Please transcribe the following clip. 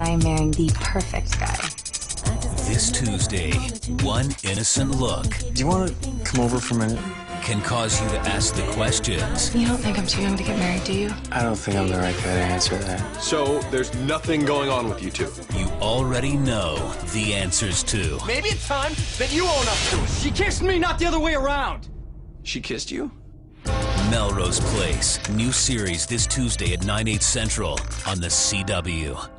I'm marrying the perfect guy. This Tuesday, one innocent look Do you want to come over for a minute? can cause you to ask the questions You don't think I'm too young to get married, do you? I don't think I'm the right guy to answer that. So there's nothing going on with you two. you already know the answers to. Maybe it's time that you own up to it. She kissed me, not the other way around. She kissed you? Melrose Place, new series this Tuesday at 9, 8 central on the CW.